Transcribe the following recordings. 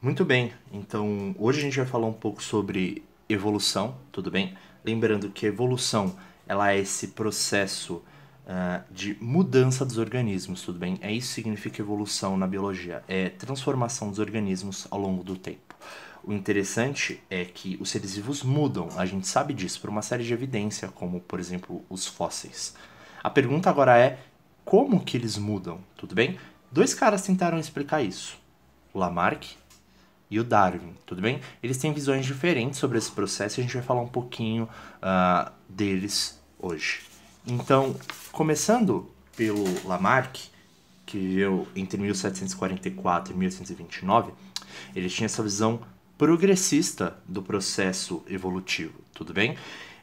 Muito bem, então hoje a gente vai falar um pouco sobre evolução, tudo bem? Lembrando que evolução ela é esse processo uh, de mudança dos organismos, tudo bem? É isso que significa evolução na biologia, é transformação dos organismos ao longo do tempo. O interessante é que os seres vivos mudam, a gente sabe disso por uma série de evidências, como por exemplo os fósseis. A pergunta agora é como que eles mudam, tudo bem? Dois caras tentaram explicar isso, Lamarck e o Darwin, tudo bem? Eles têm visões diferentes sobre esse processo e a gente vai falar um pouquinho uh, deles hoje. Então, começando pelo Lamarck, que viveu entre 1744 e 1829, ele tinha essa visão progressista do processo evolutivo, tudo bem?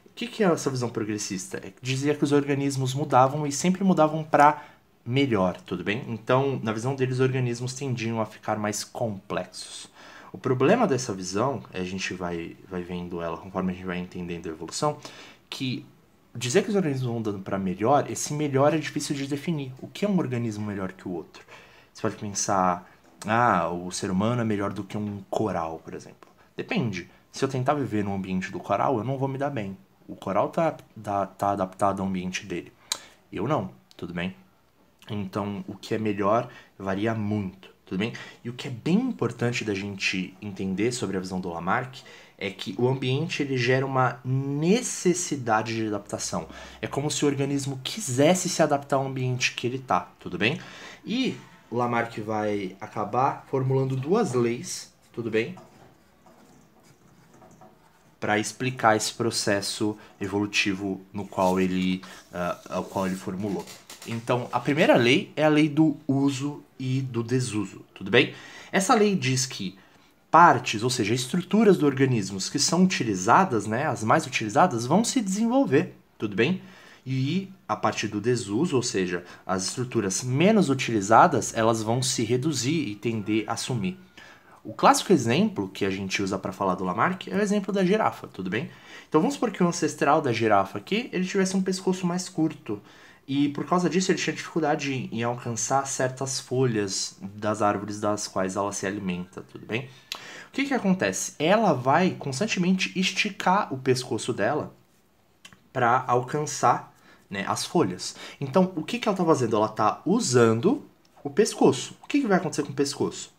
O que, que é essa visão progressista? É dizia que os organismos mudavam e sempre mudavam para melhor, tudo bem? Então, na visão deles, os organismos tendiam a ficar mais complexos. O problema dessa visão, a gente vai, vai vendo ela conforme a gente vai entendendo a evolução, que dizer que os organismos vão dando para melhor, esse melhor é difícil de definir. O que é um organismo melhor que o outro? Você pode pensar, ah, o ser humano é melhor do que um coral, por exemplo. Depende. Se eu tentar viver no ambiente do coral, eu não vou me dar bem. O coral tá, tá, tá adaptado ao ambiente dele. Eu não, tudo bem? Então, o que é melhor varia muito tudo bem? E o que é bem importante da gente entender sobre a visão do Lamarck é que o ambiente ele gera uma necessidade de adaptação. É como se o organismo quisesse se adaptar ao ambiente que ele está, tudo bem? E o Lamarck vai acabar formulando duas leis, tudo bem? Para explicar esse processo evolutivo no qual ele, uh, ao qual ele formulou. Então, a primeira lei é a lei do uso e do desuso, tudo bem? Essa lei diz que partes, ou seja, estruturas do organismo que são utilizadas, né, as mais utilizadas, vão se desenvolver, tudo bem? E a partir do desuso, ou seja, as estruturas menos utilizadas, elas vão se reduzir e tender a sumir. O clássico exemplo que a gente usa para falar do Lamarck é o exemplo da girafa, tudo bem? Então vamos supor que o ancestral da girafa aqui, ele tivesse um pescoço mais curto. E por causa disso ele tinha dificuldade em alcançar certas folhas das árvores das quais ela se alimenta, tudo bem? O que, que acontece? Ela vai constantemente esticar o pescoço dela para alcançar né, as folhas. Então, o que, que ela está fazendo? Ela está usando o pescoço. O que, que vai acontecer com o pescoço?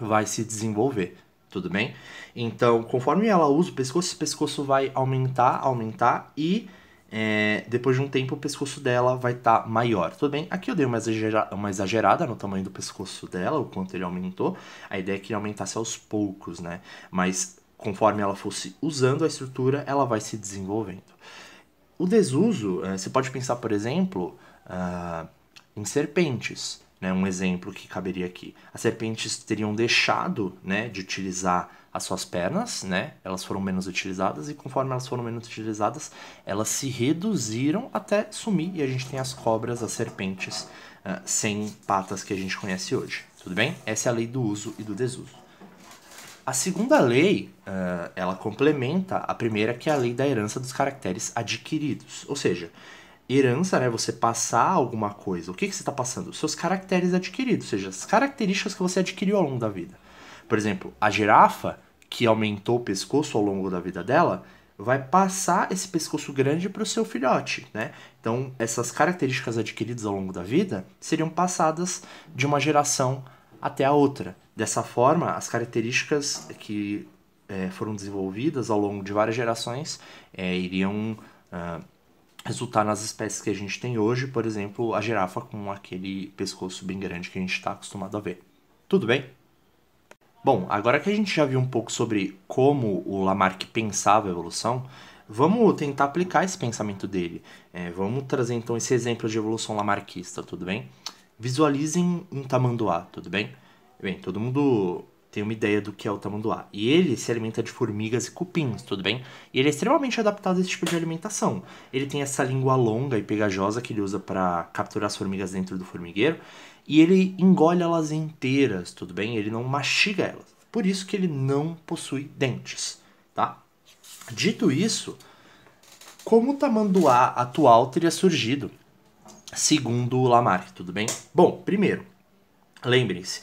Vai se desenvolver, tudo bem? Então, conforme ela usa o pescoço, esse pescoço vai aumentar, aumentar e é, depois de um tempo o pescoço dela vai estar tá maior. Tudo bem, aqui eu dei uma, exagera uma exagerada no tamanho do pescoço dela, o quanto ele aumentou. A ideia é que ele aumentasse aos poucos, né? Mas conforme ela fosse usando a estrutura, ela vai se desenvolvendo. O desuso, é, você pode pensar, por exemplo, uh, em serpentes. Né, um exemplo que caberia aqui. As serpentes teriam deixado né, de utilizar as suas pernas, né? Elas foram menos utilizadas e conforme elas foram menos utilizadas, elas se reduziram até sumir e a gente tem as cobras, as serpentes uh, sem patas que a gente conhece hoje. Tudo bem? Essa é a lei do uso e do desuso. A segunda lei, uh, ela complementa a primeira, que é a lei da herança dos caracteres adquiridos. Ou seja, herança, né, você passar alguma coisa. O que, que você está passando? Seus caracteres adquiridos, ou seja, as características que você adquiriu ao longo da vida. Por exemplo, a girafa, que aumentou o pescoço ao longo da vida dela, vai passar esse pescoço grande para o seu filhote, né? Então, essas características adquiridas ao longo da vida seriam passadas de uma geração até a outra. Dessa forma, as características que é, foram desenvolvidas ao longo de várias gerações é, iriam uh, resultar nas espécies que a gente tem hoje, por exemplo, a girafa com aquele pescoço bem grande que a gente está acostumado a ver. Tudo bem? Bom, agora que a gente já viu um pouco sobre como o Lamarck pensava a evolução, vamos tentar aplicar esse pensamento dele. É, vamos trazer então esse exemplo de evolução lamarquista, tudo bem? Visualizem um tamanduá, tudo bem? Bem, todo mundo tem uma ideia do que é o tamanduá. E ele se alimenta de formigas e cupins, tudo bem? E ele é extremamente adaptado a esse tipo de alimentação. Ele tem essa língua longa e pegajosa que ele usa para capturar as formigas dentro do formigueiro e ele engole elas inteiras, tudo bem? Ele não mastiga elas. Por isso que ele não possui dentes, tá? Dito isso, como o tamanduá atual teria surgido, segundo Lamarck, tudo bem? Bom, primeiro, lembrem-se,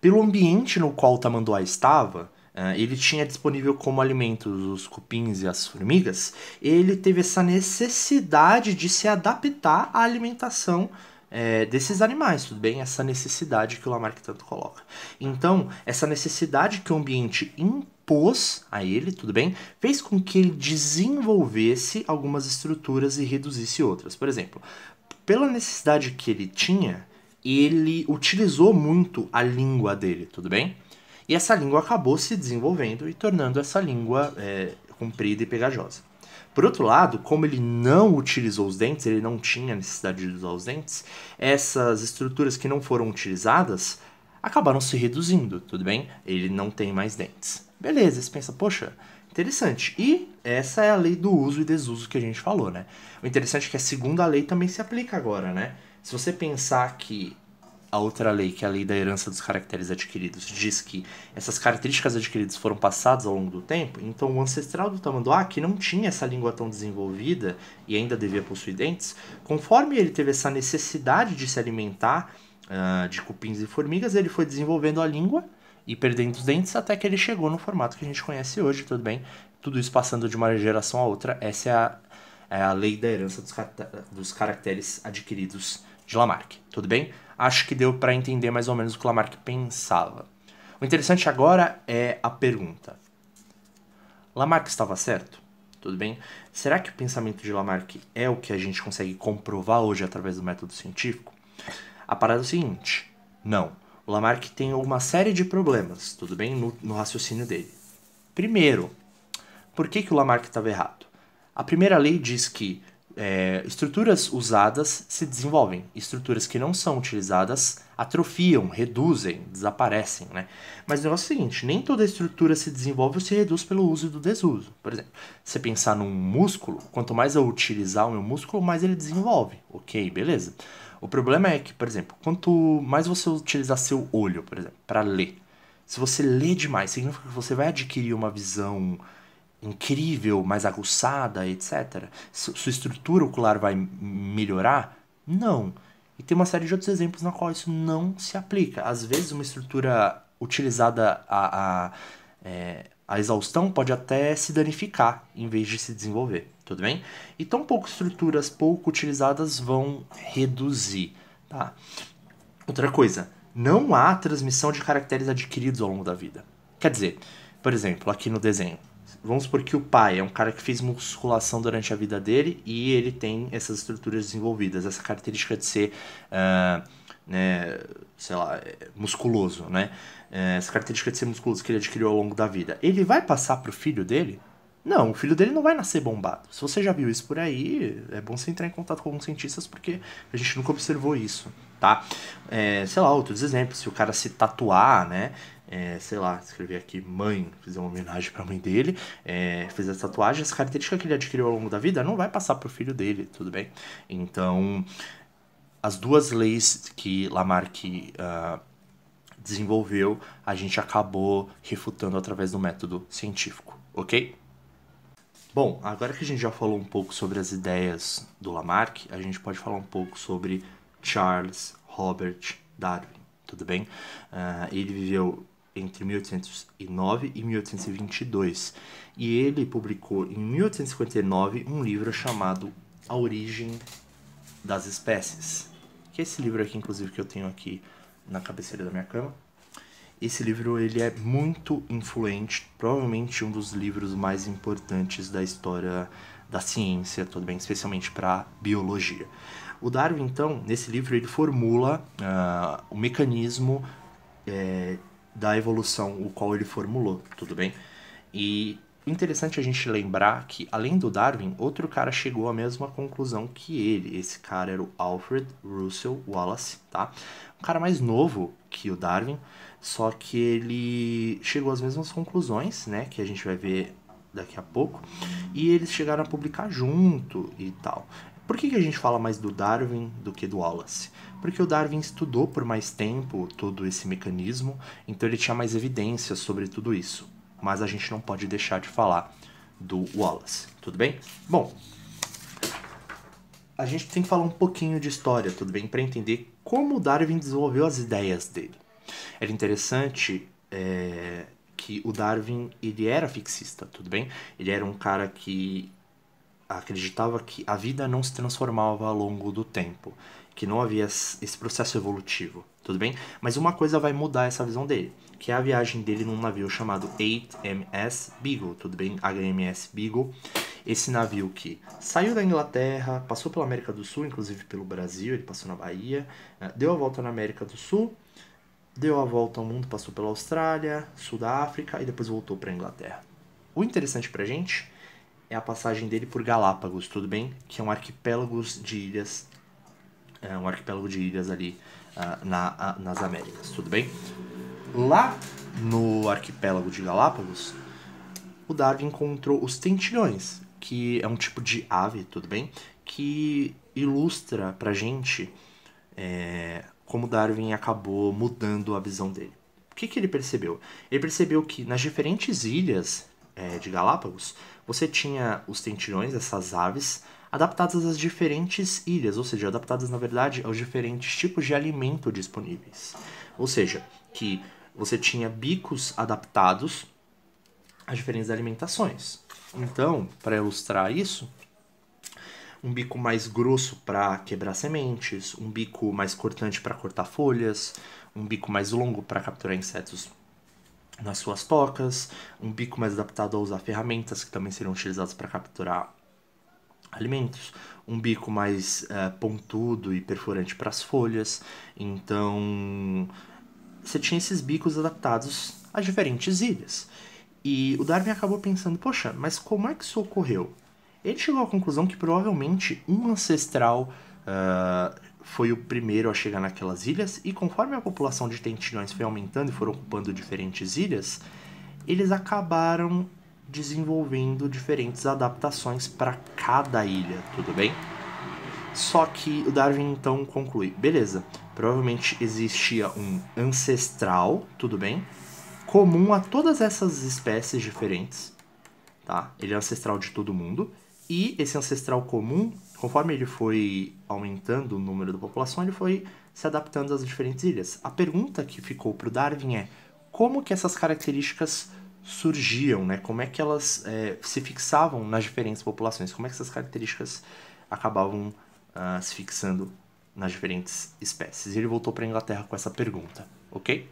Pelo ambiente no qual o tamanduá estava, uh, ele tinha disponível como alimentos os cupins e as formigas, ele teve essa necessidade de se adaptar à alimentação é, desses animais, tudo bem? Essa necessidade que o Lamarck tanto coloca. Então, essa necessidade que o ambiente impôs a ele, tudo bem? Fez com que ele desenvolvesse algumas estruturas e reduzisse outras. Por exemplo, pela necessidade que ele tinha, ele utilizou muito a língua dele, tudo bem? E essa língua acabou se desenvolvendo e tornando essa língua é, comprida e pegajosa. Por outro lado, como ele não utilizou os dentes, ele não tinha necessidade de usar os dentes, essas estruturas que não foram utilizadas acabaram se reduzindo, tudo bem? Ele não tem mais dentes. Beleza, você pensa, poxa, interessante. E essa é a lei do uso e desuso que a gente falou, né? O interessante é que a segunda lei também se aplica agora, né? Se você pensar que a outra lei, que é a lei da herança dos caracteres adquiridos, diz que essas características adquiridas foram passadas ao longo do tempo, então o ancestral do tamanduá, que não tinha essa língua tão desenvolvida e ainda devia possuir dentes, conforme ele teve essa necessidade de se alimentar uh, de cupins e formigas, ele foi desenvolvendo a língua e perdendo os dentes até que ele chegou no formato que a gente conhece hoje, tudo bem? Tudo isso passando de uma geração a outra, essa é a, é a lei da herança dos, dos caracteres adquiridos de Lamarck, tudo bem? Acho que deu para entender mais ou menos o que Lamarck pensava. O interessante agora é a pergunta: Lamarck estava certo? Tudo bem? Será que o pensamento de Lamarck é o que a gente consegue comprovar hoje através do método científico? A parada é o seguinte: não. O Lamarck tem uma série de problemas, tudo bem? No, no raciocínio dele. Primeiro, por que, que o Lamarck estava errado? A primeira lei diz que é, estruturas usadas se desenvolvem, estruturas que não são utilizadas atrofiam, reduzem, desaparecem, né? Mas o negócio é o seguinte, nem toda estrutura se desenvolve ou se reduz pelo uso e do desuso. Por exemplo, você pensar num músculo, quanto mais eu utilizar o meu músculo, mais ele desenvolve. Ok, beleza. O problema é que, por exemplo, quanto mais você utilizar seu olho, por exemplo, para ler, se você lê demais, significa que você vai adquirir uma visão incrível, mais aguçada, etc. Sua estrutura ocular vai melhorar? Não. E tem uma série de outros exemplos na qual isso não se aplica. Às vezes, uma estrutura utilizada a, a, é, a exaustão pode até se danificar em vez de se desenvolver, tudo bem? E tão pouco estruturas pouco utilizadas vão reduzir, tá? Outra coisa, não há transmissão de caracteres adquiridos ao longo da vida. Quer dizer, por exemplo, aqui no desenho, Vamos supor que o pai é um cara que fez musculação durante a vida dele e ele tem essas estruturas desenvolvidas, essa característica de ser, uh, né, sei lá, musculoso, né? Uh, essa característica de ser musculoso que ele adquiriu ao longo da vida. Ele vai passar pro filho dele? Não, o filho dele não vai nascer bombado. Se você já viu isso por aí, é bom você entrar em contato com alguns cientistas porque a gente nunca observou isso, tá? É, sei lá, outros exemplos, se o cara se tatuar, né? É, sei lá, escrever aqui mãe, fizer uma homenagem para a mãe dele, é, essa tatuagem, essa característica que ele adquiriu ao longo da vida não vai passar pro filho dele, tudo bem? Então, as duas leis que Lamarck uh, desenvolveu, a gente acabou refutando através do método científico, ok? Bom, agora que a gente já falou um pouco sobre as ideias do Lamarck, a gente pode falar um pouco sobre Charles Robert Darwin, tudo bem? Uh, ele viveu entre 1809 e 1822. E ele publicou em 1859 um livro chamado A Origem das Espécies. Que é esse livro aqui, inclusive, que eu tenho aqui na cabeceira da minha cama. Esse livro ele é muito influente, provavelmente um dos livros mais importantes da história da ciência, tudo bem, especialmente para biologia. O Darwin, então, nesse livro, ele formula uh, o mecanismo é, da evolução, o qual ele formulou, tudo bem? E interessante a gente lembrar que, além do Darwin, outro cara chegou à mesma conclusão que ele. Esse cara era o Alfred Russel Wallace, tá? Um cara mais novo que o Darwin, só que ele chegou às mesmas conclusões, né? Que a gente vai ver daqui a pouco. E eles chegaram a publicar junto e tal. Por que, que a gente fala mais do Darwin do que do Wallace? Porque o Darwin estudou por mais tempo todo esse mecanismo, então ele tinha mais evidências sobre tudo isso. Mas a gente não pode deixar de falar do Wallace, tudo bem? Bom, a gente tem que falar um pouquinho de história, tudo bem? Para entender como o Darwin desenvolveu as ideias dele. era interessante é, que o Darwin ele era fixista, tudo bem? Ele era um cara que acreditava que a vida não se transformava ao longo do tempo, que não havia esse processo evolutivo, tudo bem? Mas uma coisa vai mudar essa visão dele, que é a viagem dele num navio chamado HMS Beagle, tudo bem? HMS Beagle. Esse navio que saiu da Inglaterra, passou pela América do Sul, inclusive pelo Brasil, ele passou na Bahia, eh, deu a volta na América do Sul, deu a volta ao mundo, passou pela Austrália, Sul da África e depois voltou para a Inglaterra. O interessante pra gente é a passagem dele por Galápagos, tudo bem? Que é um arquipélago de ilhas, é um arquipélago de ilhas ali uh, na, uh, nas Américas, tudo bem? Lá no arquipélago de Galápagos, o Darwin encontrou os tentilhões, que é um tipo de ave, tudo bem? Que ilustra pra gente é, como Darwin acabou mudando a visão dele. O que, que ele percebeu? Ele percebeu que nas diferentes ilhas é, de Galápagos, você tinha os tentilhões, essas aves, adaptadas às diferentes ilhas, ou seja, adaptadas na verdade aos diferentes tipos de alimento disponíveis. Ou seja, que você tinha bicos adaptados às diferentes alimentações. Então, para ilustrar isso, um bico mais grosso para quebrar sementes, um bico mais cortante para cortar folhas, um bico mais longo para capturar insetos nas suas tocas, um bico mais adaptado a usar ferramentas que também seriam utilizadas para capturar alimentos, um bico mais uh, pontudo e perfurante para as folhas. Então, você tinha esses bicos adaptados a diferentes ilhas. E o Darwin acabou pensando, poxa, mas como é que isso ocorreu? Ele chegou à conclusão que provavelmente um ancestral uh, foi o primeiro a chegar naquelas ilhas, e conforme a população de tentilhões foi aumentando e foram ocupando diferentes ilhas, eles acabaram desenvolvendo diferentes adaptações para cada ilha, tudo bem? Só que o Darwin então conclui: beleza, provavelmente existia um ancestral, tudo bem? Comum a todas essas espécies diferentes, tá? Ele é ancestral de todo mundo. E esse ancestral comum Conforme ele foi aumentando o número da população, ele foi se adaptando às diferentes ilhas. A pergunta que ficou para o Darwin é como que essas características surgiam, né? Como é que elas é, se fixavam nas diferentes populações? Como é que essas características acabavam uh, se fixando nas diferentes espécies? E ele voltou para a Inglaterra com essa pergunta, ok?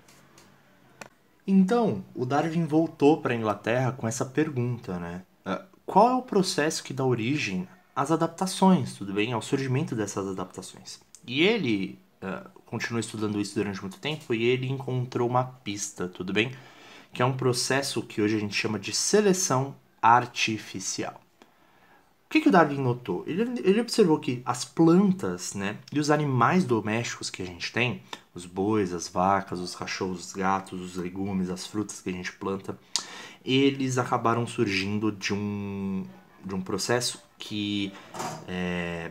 Então, o Darwin voltou para a Inglaterra com essa pergunta, né? Uh, qual é o processo que dá origem as adaptações, tudo bem? Ao surgimento dessas adaptações. E ele uh, continuou estudando isso durante muito tempo e ele encontrou uma pista, tudo bem? Que é um processo que hoje a gente chama de seleção artificial. O que, que o Darwin notou? Ele, ele observou que as plantas né, e os animais domésticos que a gente tem, os bois, as vacas, os cachorros, os gatos, os legumes, as frutas que a gente planta, eles acabaram surgindo de um, de um processo que é,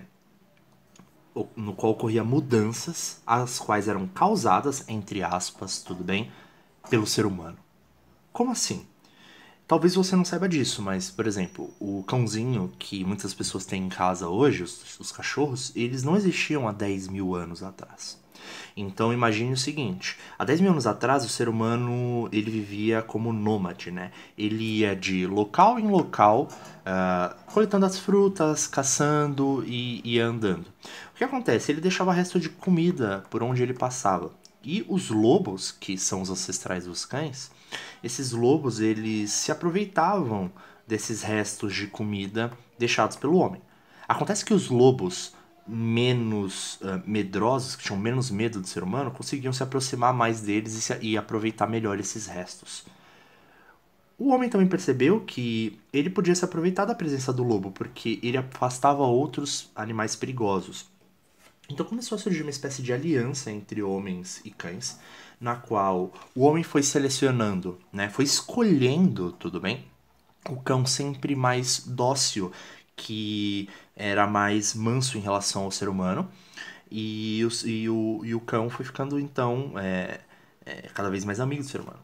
no qual ocorria mudanças, as quais eram causadas, entre aspas, tudo bem, pelo ser humano. Como assim? Talvez você não saiba disso, mas, por exemplo, o cãozinho que muitas pessoas têm em casa hoje, os, os cachorros, eles não existiam há 10 mil anos atrás. Então imagine o seguinte: há 10 mil anos atrás o ser humano ele vivia como nômade, né? Ele ia de local em local, uh, coletando as frutas, caçando e, e andando. O que acontece? Ele deixava resto de comida por onde ele passava. E os lobos, que são os ancestrais dos cães, esses lobos eles se aproveitavam desses restos de comida deixados pelo homem. Acontece que os lobos menos uh, medrosos, que tinham menos medo do ser humano, conseguiam se aproximar mais deles e, se, e aproveitar melhor esses restos. O homem também percebeu que ele podia se aproveitar da presença do lobo, porque ele afastava outros animais perigosos. Então começou a surgir uma espécie de aliança entre homens e cães, na qual o homem foi selecionando, né, foi escolhendo, tudo bem, o cão sempre mais dócil, que era mais manso em relação ao ser humano. E o, e o, e o cão foi ficando, então, é, é, cada vez mais amigo do ser humano.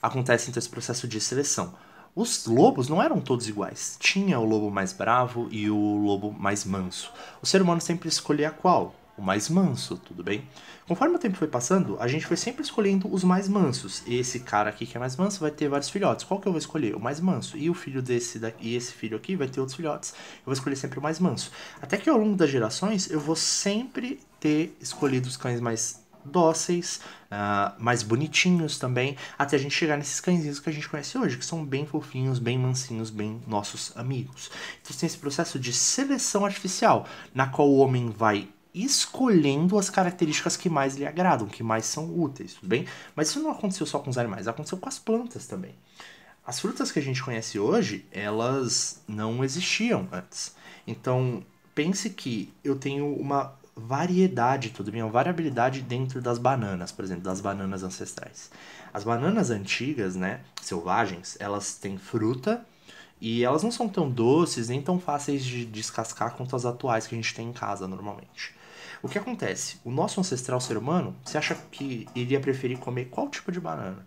Acontece, então, esse processo de seleção. Os lobos não eram todos iguais. Tinha o lobo mais bravo e o lobo mais manso. O ser humano sempre escolhia qual? O mais manso, tudo bem? Conforme o tempo foi passando, a gente foi sempre escolhendo os mais mansos. Esse cara aqui que é mais manso vai ter vários filhotes. Qual que eu vou escolher? O mais manso. E o filho desse daqui, e esse filho aqui vai ter outros filhotes. Eu vou escolher sempre o mais manso. Até que ao longo das gerações, eu vou sempre ter escolhido os cães mais dóceis, uh, mais bonitinhos também, até a gente chegar nesses cãezinhos que a gente conhece hoje, que são bem fofinhos, bem mansinhos, bem nossos amigos. Então tem esse processo de seleção artificial, na qual o homem vai escolhendo as características que mais lhe agradam, que mais são úteis, tudo bem? Mas isso não aconteceu só com os animais, aconteceu com as plantas também. As frutas que a gente conhece hoje, elas não existiam antes. Então, pense que eu tenho uma variedade, tudo bem? Uma variabilidade dentro das bananas, por exemplo, das bananas ancestrais. As bananas antigas, né, selvagens, elas têm fruta e elas não são tão doces nem tão fáceis de descascar quanto as atuais que a gente tem em casa normalmente. O que acontece? O nosso ancestral ser humano, você acha que iria preferir comer qual tipo de banana?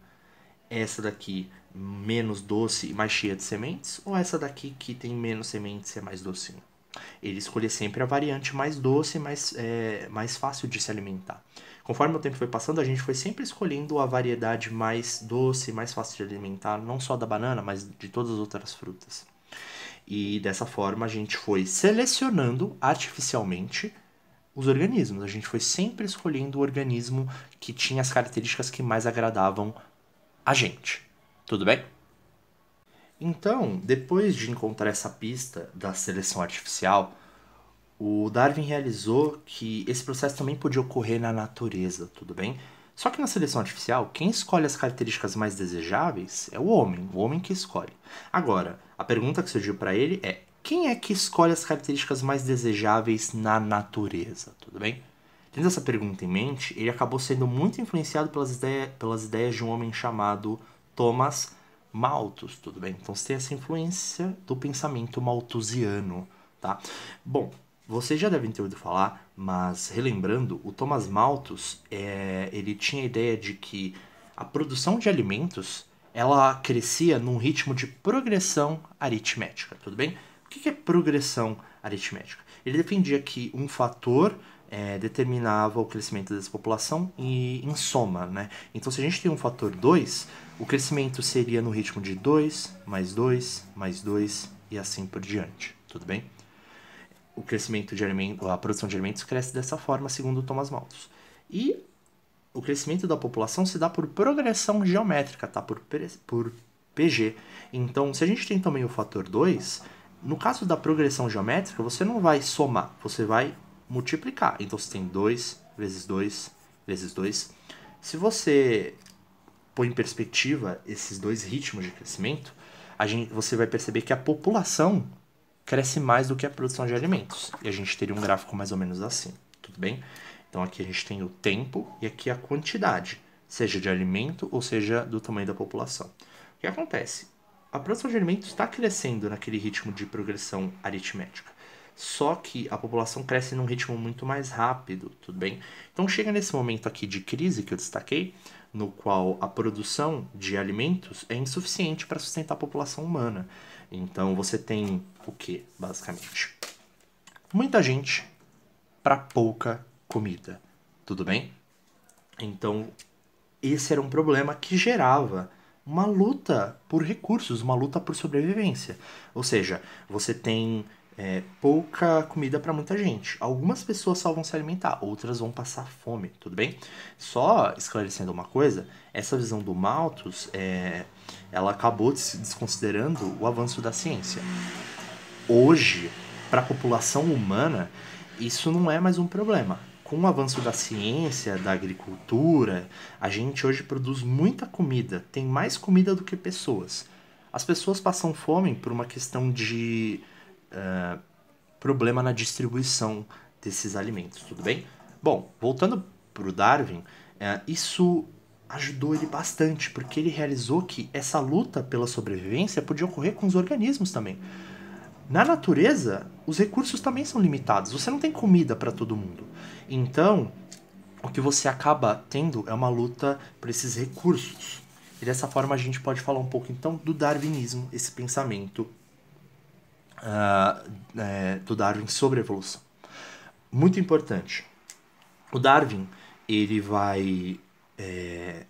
Essa daqui menos doce e mais cheia de sementes? Ou essa daqui que tem menos sementes e é mais docinha? Ele escolhia sempre a variante mais doce e mais, é, mais fácil de se alimentar. Conforme o tempo foi passando, a gente foi sempre escolhendo a variedade mais doce, mais fácil de alimentar, não só da banana, mas de todas as outras frutas. E dessa forma a gente foi selecionando artificialmente os organismos. A gente foi sempre escolhendo o organismo que tinha as características que mais agradavam a gente. Tudo bem? Então, depois de encontrar essa pista da seleção artificial, o Darwin realizou que esse processo também podia ocorrer na natureza, tudo bem? Só que na seleção artificial, quem escolhe as características mais desejáveis é o homem, o homem que escolhe. Agora, a pergunta que surgiu para ele é: quem é que escolhe as características mais desejáveis na natureza? Tudo bem? Tendo essa pergunta em mente, ele acabou sendo muito influenciado pelas, ideia, pelas ideias de um homem chamado Thomas Malthus, tudo bem? Então você tem essa influência do pensamento malthusiano, tá? Bom, vocês já devem ter ouvido falar, mas relembrando, o Thomas Malthus, é, ele tinha a ideia de que a produção de alimentos ela crescia num ritmo de progressão aritmética, tudo bem? O que é progressão aritmética? Ele defendia que um fator é, determinava o crescimento dessa população e em soma, né? Então, se a gente tem um fator 2, o crescimento seria no ritmo de 2, mais 2, mais 2 e assim por diante, tudo bem? O crescimento de alimentos, a produção de alimentos cresce dessa forma, segundo Thomas Malthus. E o crescimento da população se dá por progressão geométrica, tá? Por, por PG. Então, se a gente tem também o fator 2, no caso da progressão geométrica, você não vai somar, você vai multiplicar. Então você tem 2 vezes 2 vezes 2. Se você põe em perspectiva esses dois ritmos de crescimento, a gente, você vai perceber que a população cresce mais do que a produção de alimentos. E a gente teria um gráfico mais ou menos assim, tudo bem? Então aqui a gente tem o tempo e aqui a quantidade, seja de alimento ou seja do tamanho da população. O que acontece? A produção de alimentos está crescendo naquele ritmo de progressão aritmética. Só que a população cresce num ritmo muito mais rápido, tudo bem? Então chega nesse momento aqui de crise que eu destaquei, no qual a produção de alimentos é insuficiente para sustentar a população humana. Então você tem o que, basicamente? Muita gente para pouca comida, tudo bem? Então esse era um problema que gerava uma luta por recursos, uma luta por sobrevivência. Ou seja, você tem é, pouca comida para muita gente. Algumas pessoas só vão se alimentar, outras vão passar fome, tudo bem? Só esclarecendo uma coisa, essa visão do Malthus, é, ela acabou desconsiderando o avanço da ciência. Hoje, para a população humana, isso não é mais um problema com o avanço da ciência, da agricultura, a gente hoje produz muita comida, tem mais comida do que pessoas. As pessoas passam fome por uma questão de uh, problema na distribuição desses alimentos, tudo bem? Bom, voltando para o Darwin, uh, isso ajudou ele bastante, porque ele realizou que essa luta pela sobrevivência podia ocorrer com os organismos também. Na natureza, os recursos também são limitados. Você não tem comida para todo mundo. Então, o que você acaba tendo é uma luta por esses recursos. E dessa forma a gente pode falar um pouco então do darwinismo, esse pensamento uh, é, do Darwin sobre a evolução. Muito importante. O Darwin, ele vai é,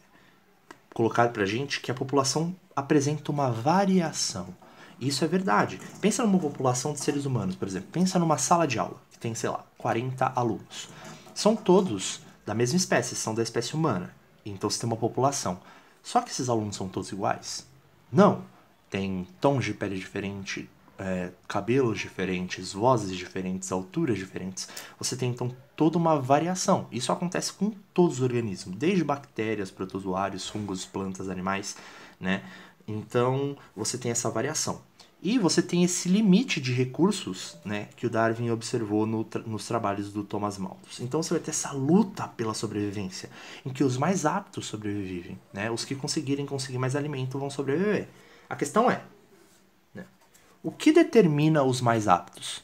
colocar pra gente que a população apresenta uma variação. Isso é verdade. Pensa numa população de seres humanos, por exemplo. Pensa numa sala de aula, que tem, sei lá, 40 alunos. São todos da mesma espécie, são da espécie humana. Então você tem uma população. Só que esses alunos são todos iguais? Não. Tem tons de pele diferente, é, cabelos diferentes, vozes diferentes, alturas diferentes. Você tem então toda uma variação. Isso acontece com todos os organismos, desde bactérias, protozoários, fungos, plantas, animais, né? Então você tem essa variação. E você tem esse limite de recursos né, que o Darwin observou no tra nos trabalhos do Thomas Malthus. Então você vai ter essa luta pela sobrevivência, em que os mais aptos sobrevivem. Né? Os que conseguirem conseguir mais alimento vão sobreviver. A questão é, né, o que determina os mais aptos?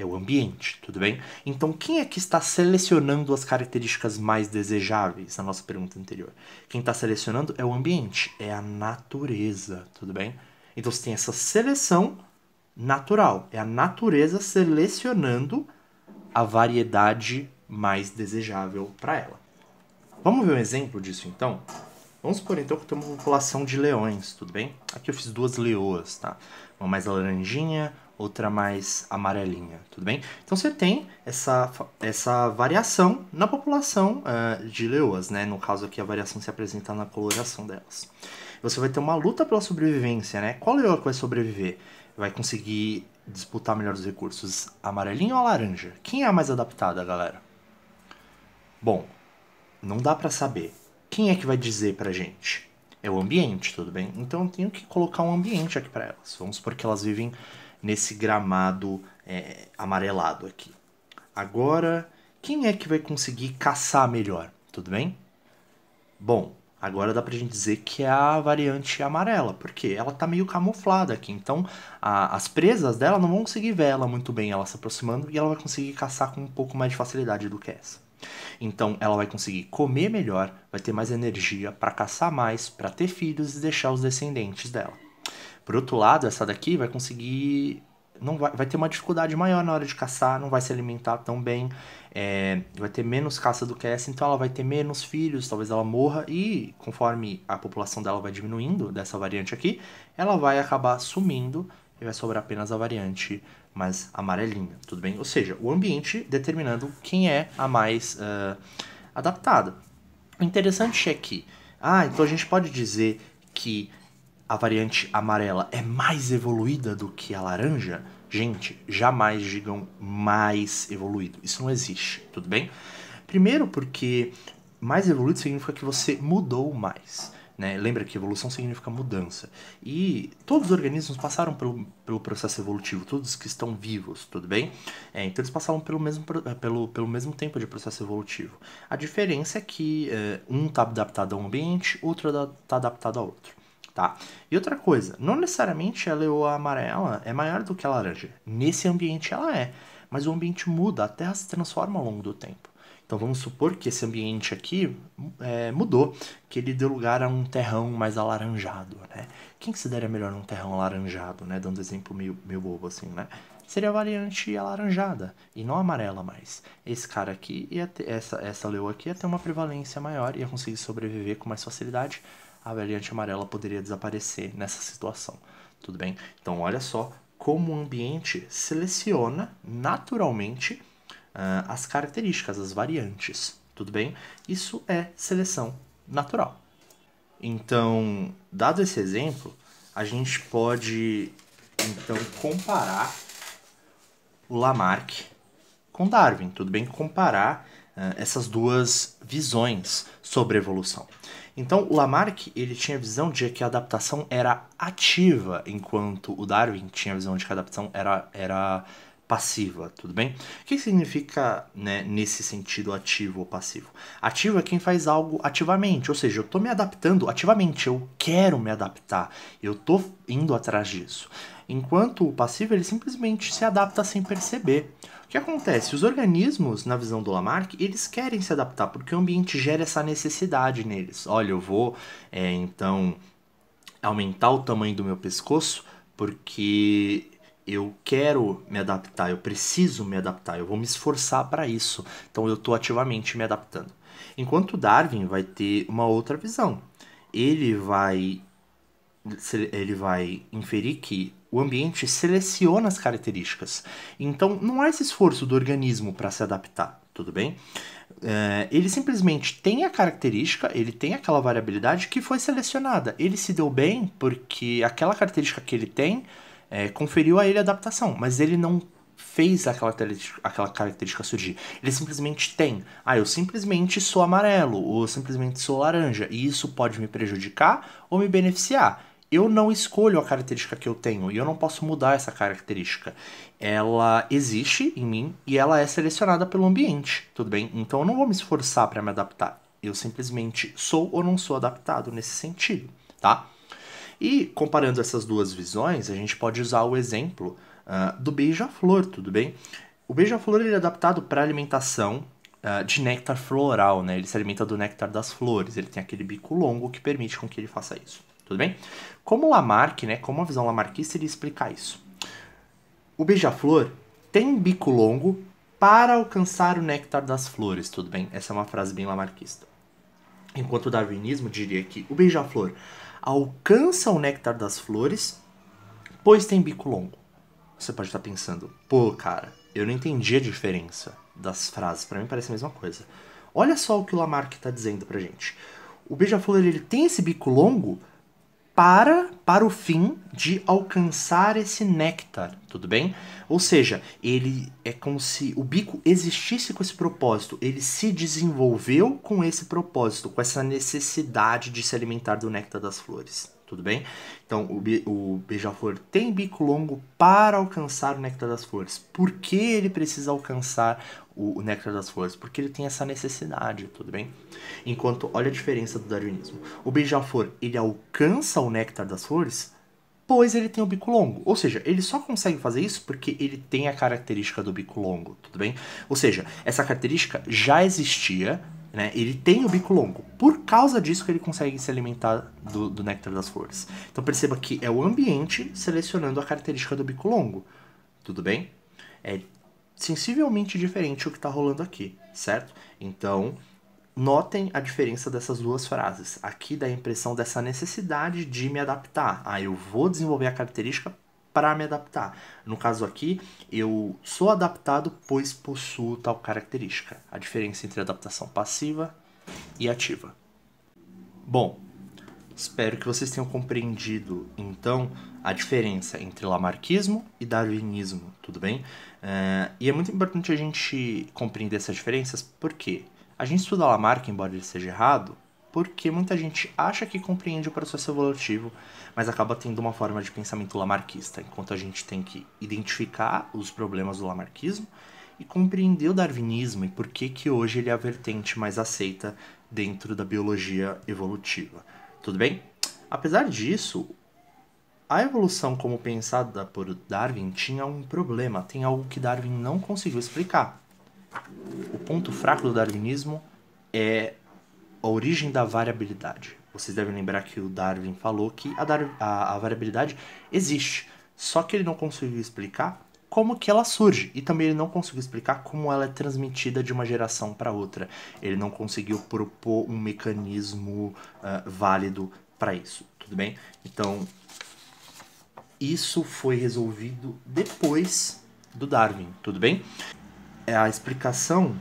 É o ambiente, tudo bem? Então, quem é que está selecionando as características mais desejáveis na nossa pergunta anterior? Quem está selecionando é o ambiente, é a natureza, tudo bem? Então você tem essa seleção natural. É a natureza selecionando a variedade mais desejável para ela. Vamos ver um exemplo disso então? Vamos supor então que eu tenho uma população de leões, tudo bem? Aqui eu fiz duas leoas, tá? Uma mais laranjinha, outra mais amarelinha, tudo bem? Então você tem essa, essa variação na população uh, de leoas, né? No caso aqui a variação se apresenta na coloração delas você vai ter uma luta pela sobrevivência, né? Qual leoa que vai sobreviver? Vai conseguir disputar melhor os recursos? Amarelinho ou laranja? Quem é a mais adaptada, galera? Bom, não dá para saber. Quem é que vai dizer pra gente? É o ambiente, tudo bem? Então eu tenho que colocar um ambiente aqui para elas. Vamos supor que elas vivem nesse gramado é, amarelado aqui. Agora, quem é que vai conseguir caçar melhor? Tudo bem? Bom, Agora dá pra gente dizer que é a variante amarela, porque ela tá meio camuflada aqui. Então a, as presas dela não vão conseguir ver ela muito bem, ela se aproximando, e ela vai conseguir caçar com um pouco mais de facilidade do que essa. Então ela vai conseguir comer melhor, vai ter mais energia para caçar mais, para ter filhos e deixar os descendentes dela. Por outro lado, essa daqui vai conseguir não vai, vai ter uma dificuldade maior na hora de caçar, não vai se alimentar tão bem, é, vai ter menos caça do que essa, então ela vai ter menos filhos, talvez ela morra, e conforme a população dela vai diminuindo dessa variante aqui, ela vai acabar sumindo e vai sobrar apenas a variante mais amarelinha, tudo bem? Ou seja, o ambiente determinando quem é a mais uh, adaptada. O interessante é que, ah, então a gente pode dizer que a variante amarela é mais evoluída do que a laranja, gente, jamais digam mais evoluído. Isso não existe, tudo bem? Primeiro porque mais evoluído significa que você mudou mais. Né? Lembra que evolução significa mudança. E todos os organismos passaram pelo, pelo processo evolutivo, todos que estão vivos, tudo bem? É, então eles passaram pelo mesmo, pelo, pelo mesmo tempo de processo evolutivo. A diferença é que é, um está adaptado a um ambiente, outro está adaptado a outro tá? E outra coisa, não necessariamente a leoa amarela é maior do que a laranja. Nesse ambiente ela é, mas o ambiente muda, a Terra se transforma ao longo do tempo. Então vamos supor que esse ambiente aqui é, mudou, que ele deu lugar a um terrão mais alaranjado, né? Quem que se daria melhor num terrão alaranjado, né? Dando exemplo meio, meio bobo assim, né? Seria a variante alaranjada e não amarela mais. Esse cara aqui, ia ter, essa, essa leoa aqui ia ter uma prevalência maior, ia conseguir sobreviver com mais facilidade, a variante amarela poderia desaparecer nessa situação. Tudo bem? Então, olha só como o ambiente seleciona naturalmente uh, as características, as variantes. Tudo bem? Isso é seleção natural. Então, dado esse exemplo, a gente pode então comparar o Lamarck com Darwin. Tudo bem? Comparar uh, essas duas visões sobre evolução. Então, o Lamarck ele tinha a visão de que a adaptação era ativa, enquanto o Darwin tinha a visão de que a adaptação era, era passiva, tudo bem? O que significa, né, nesse sentido, ativo ou passivo? Ativo é quem faz algo ativamente, ou seja, eu estou me adaptando ativamente, eu quero me adaptar, eu estou indo atrás disso. Enquanto o passivo, ele simplesmente se adapta sem perceber. O que acontece? Os organismos, na visão do Lamarck, eles querem se adaptar porque o ambiente gera essa necessidade neles. Olha, eu vou é, então aumentar o tamanho do meu pescoço porque eu quero me adaptar, eu preciso me adaptar, eu vou me esforçar para isso. Então eu estou ativamente me adaptando. Enquanto Darwin vai ter uma outra visão. Ele vai ele vai inferir que o ambiente seleciona as características. Então não há esse esforço do organismo para se adaptar, tudo bem? É, ele simplesmente tem a característica, ele tem aquela variabilidade que foi selecionada. Ele se deu bem porque aquela característica que ele tem é, conferiu a ele adaptação, mas ele não fez aquela, aquela característica surgir. Ele simplesmente tem. Ah, eu simplesmente sou amarelo, ou simplesmente sou laranja, e isso pode me prejudicar ou me beneficiar eu não escolho a característica que eu tenho e eu não posso mudar essa característica. Ela existe em mim e ela é selecionada pelo ambiente, tudo bem? Então eu não vou me esforçar para me adaptar. Eu simplesmente sou ou não sou adaptado nesse sentido, tá? E comparando essas duas visões, a gente pode usar o exemplo uh, do beija-flor, tudo bem? O beija-flor é adaptado para alimentação uh, de néctar floral, né? Ele se alimenta do néctar das flores. Ele tem aquele bico longo que permite com que ele faça isso tudo bem? Como Lamarck, né, como a visão lamarquista, ele explica isso. O beija-flor tem bico longo para alcançar o néctar das flores, tudo bem? Essa é uma frase bem lamarquista. Enquanto o darwinismo diria que o beija-flor alcança o néctar das flores, pois tem bico longo. Você pode estar pensando, pô, cara, eu não entendi a diferença das frases, para mim parece a mesma coisa. Olha só o que o Lamarck está dizendo pra gente. O beija-flor ele tem esse bico longo para para o fim de alcançar esse néctar, tudo bem? Ou seja, ele é como se o bico existisse com esse propósito, ele se desenvolveu com esse propósito, com essa necessidade de se alimentar do néctar das flores tudo bem? Então, o, o beija-flor tem bico longo para alcançar o néctar das flores. Por que ele precisa alcançar o, o néctar das flores? Porque ele tem essa necessidade, tudo bem? Enquanto, olha a diferença do darwinismo. O beija-flor, ele alcança o néctar das flores pois ele tem o bico longo. Ou seja, ele só consegue fazer isso porque ele tem a característica do bico longo, tudo bem? Ou seja, essa característica já existia né? Ele tem o bico longo. Por causa disso que ele consegue se alimentar do, do néctar das flores. Então perceba que é o ambiente selecionando a característica do bico longo. Tudo bem? É sensivelmente diferente o que está rolando aqui, certo? Então, notem a diferença dessas duas frases. Aqui dá a impressão dessa necessidade de me adaptar. Ah, eu vou desenvolver a característica para me adaptar. No caso aqui, eu sou adaptado pois possuo tal característica. A diferença entre adaptação passiva e ativa. Bom, espero que vocês tenham compreendido então a diferença entre lamarquismo e darwinismo, tudo bem? Uh, e é muito importante a gente compreender essas diferenças porque a gente estuda Lamarck, embora ele seja errado, porque muita gente acha que compreende o processo evolutivo, mas acaba tendo uma forma de pensamento lamarquista, enquanto a gente tem que identificar os problemas do lamarquismo e compreender o darwinismo e por que que hoje ele é a vertente mais aceita dentro da biologia evolutiva. Tudo bem? Apesar disso, a evolução como pensada por Darwin tinha um problema, tem algo que Darwin não conseguiu explicar. O ponto fraco do darwinismo é a origem da variabilidade. Vocês devem lembrar que o Darwin falou que a, dar, a, a variabilidade existe, só que ele não conseguiu explicar como que ela surge e também ele não conseguiu explicar como ela é transmitida de uma geração para outra. Ele não conseguiu propor um mecanismo uh, válido para isso, tudo bem? Então isso foi resolvido depois do Darwin, tudo bem? É a explicação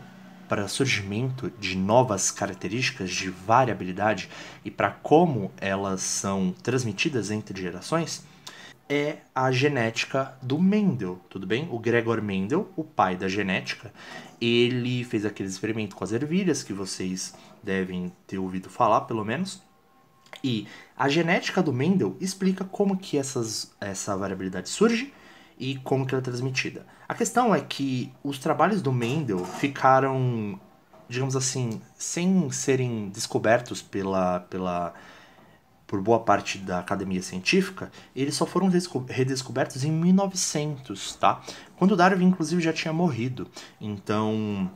para surgimento de novas características de variabilidade e para como elas são transmitidas entre gerações é a genética do Mendel, tudo bem? O Gregor Mendel, o pai da genética, ele fez aquele experimento com as ervilhas que vocês devem ter ouvido falar, pelo menos. E a genética do Mendel explica como que essas, essa variabilidade surge e como que ela é transmitida. A questão é que os trabalhos do Mendel ficaram, digamos assim, sem serem descobertos pela, pela por boa parte da academia científica, eles só foram redescobertos em 1900, tá? Quando Darwin inclusive já tinha morrido. Então,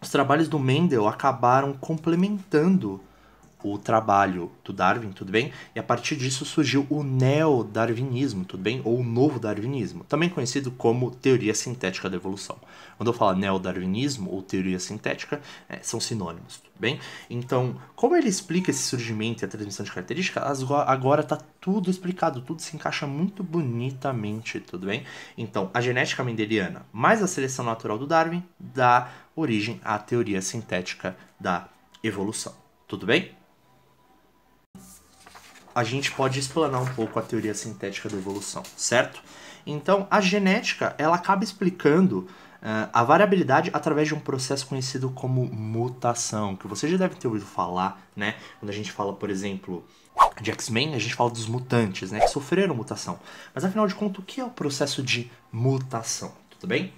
os trabalhos do Mendel acabaram complementando o trabalho do Darwin, tudo bem? E a partir disso surgiu o neodarwinismo, tudo bem? Ou o novo darwinismo, também conhecido como teoria sintética da evolução. Quando eu falo neodarwinismo ou teoria sintética, é, são sinônimos, tudo bem? Então, como ele explica esse surgimento e a transmissão de características, agora está tudo explicado, tudo se encaixa muito bonitamente, tudo bem? Então, a genética mendeliana mais a seleção natural do Darwin dá origem à teoria sintética da evolução. Tudo bem? A gente pode explanar um pouco a teoria sintética da evolução, certo? Então, a genética ela acaba explicando uh, a variabilidade através de um processo conhecido como mutação, que você já deve ter ouvido falar, né? Quando a gente fala, por exemplo, de X-Men, a gente fala dos mutantes, né? Que sofreram mutação. Mas afinal de contas, o que é o processo de mutação? Tudo bem?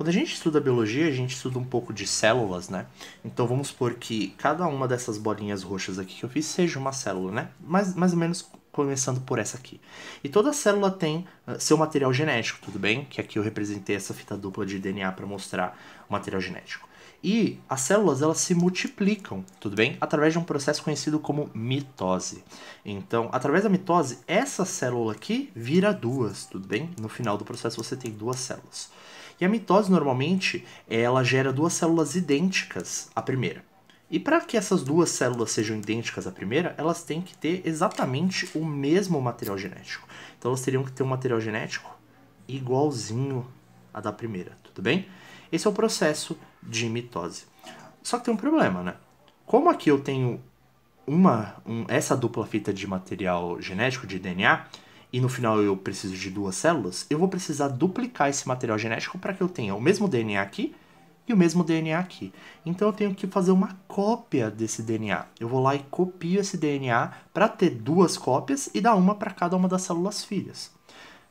Quando a gente estuda biologia, a gente estuda um pouco de células, né? Então vamos supor que cada uma dessas bolinhas roxas aqui que eu fiz seja uma célula, né? Mais, mais ou menos começando por essa aqui. E toda célula tem uh, seu material genético, tudo bem? Que aqui eu representei essa fita dupla de DNA para mostrar o material genético. E as células elas se multiplicam, tudo bem? Através de um processo conhecido como mitose. Então, através da mitose, essa célula aqui vira duas, tudo bem? No final do processo você tem duas células. E a mitose normalmente ela gera duas células idênticas à primeira. E para que essas duas células sejam idênticas à primeira, elas têm que ter exatamente o mesmo material genético. Então elas teriam que ter um material genético igualzinho à da primeira, tudo bem? Esse é o processo de mitose. Só que tem um problema, né? Como aqui eu tenho uma, um, essa dupla fita de material genético, de DNA, e no final eu preciso de duas células, eu vou precisar duplicar esse material genético para que eu tenha o mesmo DNA aqui e o mesmo DNA aqui. Então eu tenho que fazer uma cópia desse DNA. Eu vou lá e copio esse DNA para ter duas cópias e dar uma para cada uma das células filhas.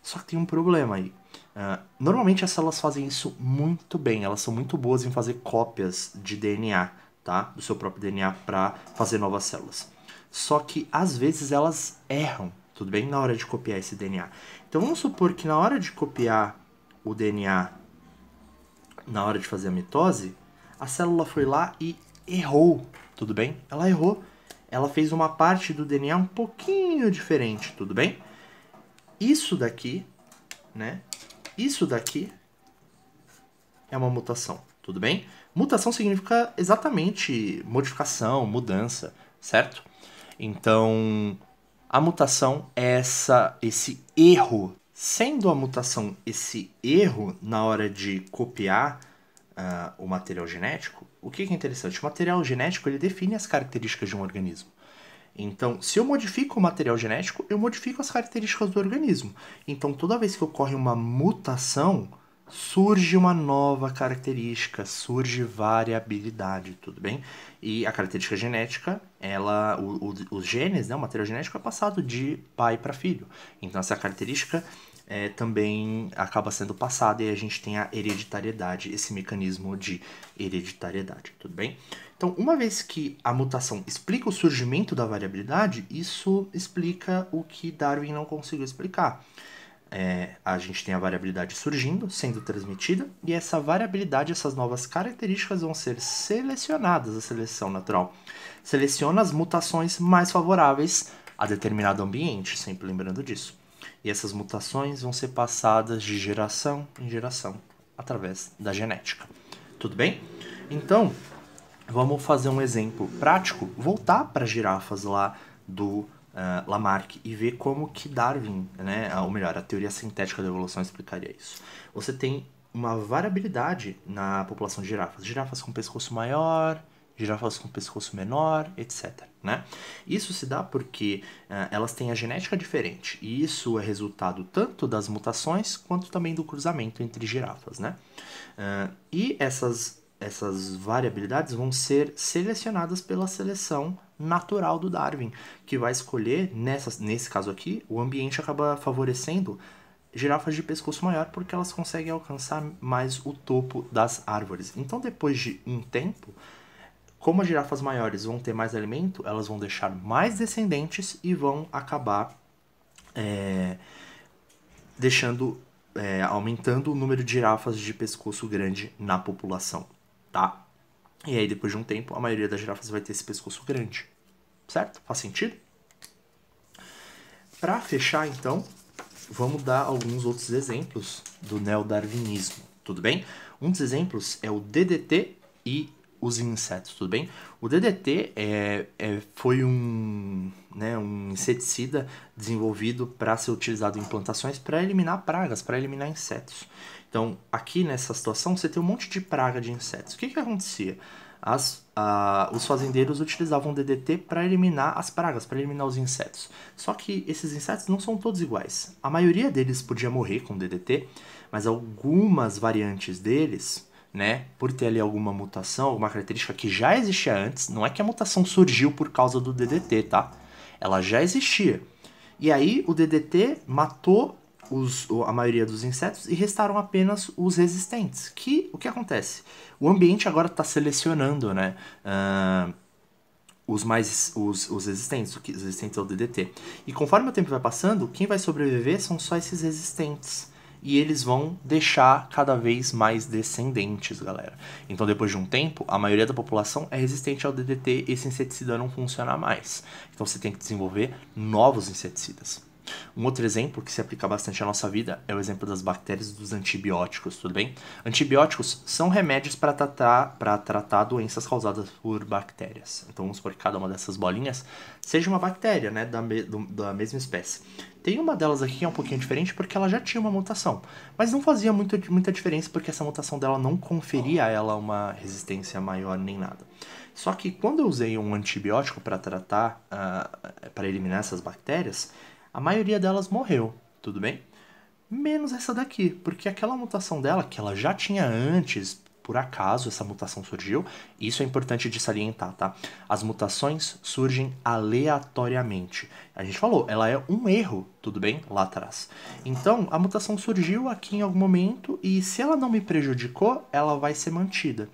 Só que tem um problema aí. Uh, normalmente as células fazem isso muito bem, elas são muito boas em fazer cópias de DNA, tá? Do seu próprio DNA para fazer novas células. Só que às vezes elas erram tudo bem? Na hora de copiar esse DNA. Então vamos supor que na hora de copiar o DNA, na hora de fazer a mitose, a célula foi lá e errou, tudo bem? Ela errou. Ela fez uma parte do DNA um pouquinho diferente, tudo bem? Isso daqui, né? Isso daqui é uma mutação, tudo bem? Mutação significa exatamente modificação, mudança, certo? Então, a mutação é essa, esse erro. Sendo a mutação esse erro na hora de copiar uh, o material genético, o que é interessante? O material genético ele define as características de um organismo. Então, se eu modifico o material genético, eu modifico as características do organismo. Então, toda vez que ocorre uma mutação, surge uma nova característica, surge variabilidade, tudo bem? E a característica genética, ela, o, o, os genes, né, o material genético é passado de pai para filho. Então essa característica é, também acaba sendo passada e a gente tem a hereditariedade, esse mecanismo de hereditariedade, tudo bem? Então, uma vez que a mutação explica o surgimento da variabilidade, isso explica o que Darwin não conseguiu explicar é, a gente tem a variabilidade surgindo, sendo transmitida, e essa variabilidade, essas novas características vão ser selecionadas a seleção natural. Seleciona as mutações mais favoráveis a determinado ambiente, sempre lembrando disso. E essas mutações vão ser passadas de geração em geração através da genética. Tudo bem? Então, vamos fazer um exemplo prático, voltar para girafas lá do uh, Lamarck e ver como que Darwin, né, ou melhor, a teoria sintética da evolução explicaria isso. Você tem uma variabilidade na população de girafas. Girafas com pescoço maior, girafas com pescoço menor, etc. Né? Isso se dá porque uh, elas têm a genética diferente e isso é resultado tanto das mutações quanto também do cruzamento entre girafas. Né? Uh, e essas, essas variabilidades vão ser selecionadas pela seleção natural do Darwin, que vai escolher, nessa, nesse caso aqui, o ambiente acaba favorecendo girafas de pescoço maior porque elas conseguem alcançar mais o topo das árvores. Então, depois de um tempo, como as girafas maiores vão ter mais alimento, elas vão deixar mais descendentes e vão acabar é, deixando, é, aumentando o número de girafas de pescoço grande na população, tá? E aí, depois de um tempo, a maioria das girafas vai ter esse pescoço grande. certo? Faz sentido? Para fechar, então, vamos dar alguns outros exemplos do neodarwinismo, tudo bem? Um dos exemplos é o DDT e os insetos, tudo bem? O DDT é, é, foi um, né, um inseticida desenvolvido para ser utilizado em plantações para eliminar pragas, para eliminar insetos. Então, aqui nessa situação, você tem um monte de praga de insetos. O que, que acontecia? As, a, os fazendeiros utilizavam DDT para eliminar as pragas, para eliminar os insetos. Só que esses insetos não são todos iguais. A maioria deles podia morrer com DDT, mas algumas variantes deles né, por ter ali alguma mutação, alguma característica que já existia antes, não é que a mutação surgiu por causa do DDT, tá? Ela já existia. E aí o DDT matou os, a maioria dos insetos e restaram apenas os resistentes. Que o que acontece? O ambiente agora está selecionando, né? Uh, os mais os, os resistentes, os resistentes ao DDT. E conforme o tempo vai passando, quem vai sobreviver são só esses resistentes e eles vão deixar cada vez mais descendentes, galera. Então, depois de um tempo, a maioria da população é resistente ao DDT e esse inseticida não funciona mais. Então, você tem que desenvolver novos inseticidas. Um outro exemplo que se aplica bastante à nossa vida é o exemplo das bactérias e dos antibióticos, tudo bem? Antibióticos são remédios para tratar, tratar doenças causadas por bactérias. Então vamos supor que cada uma dessas bolinhas seja uma bactéria, né, da, me, do, da mesma espécie. Tem uma delas aqui que é um pouquinho diferente porque ela já tinha uma mutação, mas não fazia muito, muita diferença porque essa mutação dela não conferia a ela uma resistência maior nem nada. Só que quando eu usei um antibiótico para tratar, uh, para eliminar essas bactérias, a maioria delas morreu, tudo bem? Menos essa daqui, porque aquela mutação dela, que ela já tinha antes, por acaso essa mutação surgiu, isso é importante de salientar, tá? As mutações surgem aleatoriamente. A gente falou, ela é um erro, tudo bem? Lá atrás. Então, a mutação surgiu aqui em algum momento e se ela não me prejudicou, ela vai ser mantida.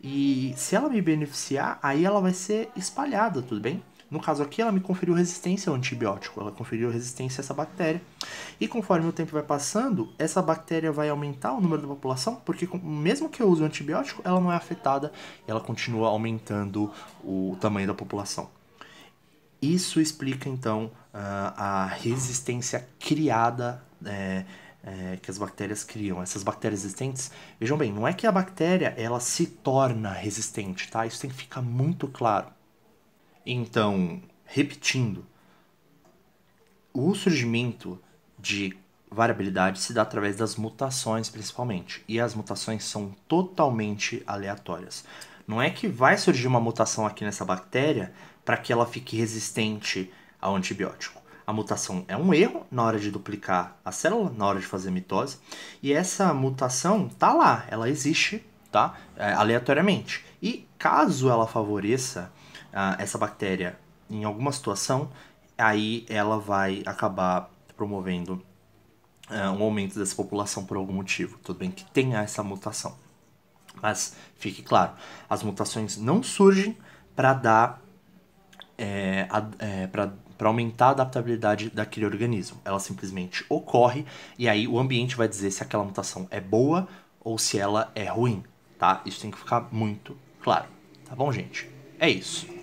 E se ela me beneficiar, aí ela vai ser espalhada, tudo bem? No caso aqui, ela me conferiu resistência ao antibiótico, ela conferiu resistência a essa bactéria. E conforme o tempo vai passando, essa bactéria vai aumentar o número da população, porque mesmo que eu use o antibiótico, ela não é afetada ela continua aumentando o tamanho da população. Isso explica então a resistência criada é, é, que as bactérias criam, essas bactérias resistentes. Vejam bem, não é que a bactéria ela se torna resistente, tá? Isso tem que ficar muito claro. Então, repetindo, o surgimento de variabilidade se dá através das mutações, principalmente. E as mutações são totalmente aleatórias. Não é que vai surgir uma mutação aqui nessa bactéria para que ela fique resistente ao antibiótico. A mutação é um erro na hora de duplicar a célula, na hora de fazer mitose, e essa mutação tá lá, ela existe, tá? É, aleatoriamente. E caso ela favoreça essa bactéria em alguma situação, aí ela vai acabar promovendo uh, um aumento dessa população por algum motivo. Tudo bem que tenha essa mutação. Mas fique claro, as mutações não surgem para dar é, é, para aumentar a adaptabilidade daquele organismo. Ela simplesmente ocorre e aí o ambiente vai dizer se aquela mutação é boa ou se ela é ruim, tá? Isso tem que ficar muito claro, tá bom, gente? É isso.